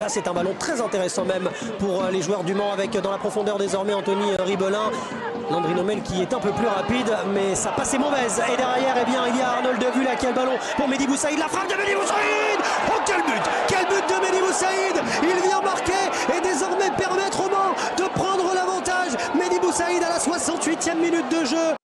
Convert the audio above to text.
Là, c'est un ballon très intéressant même pour euh, les joueurs du Mans avec euh, dans la profondeur désormais Anthony euh, Ribelin. Landry Nomel qui est un peu plus rapide, mais sa passe est mauvaise. Et derrière, eh bien, il y a Arnold Devul à quel ballon pour Mehdi Boussaïd. La frappe de Mehdi Boussaïd Oh, quel but Quel but de Mehdi Boussaïd Il vient marquer et désormais permettre au Mans de prendre l'avantage. Mehdi Boussaïd à la 68e minute de jeu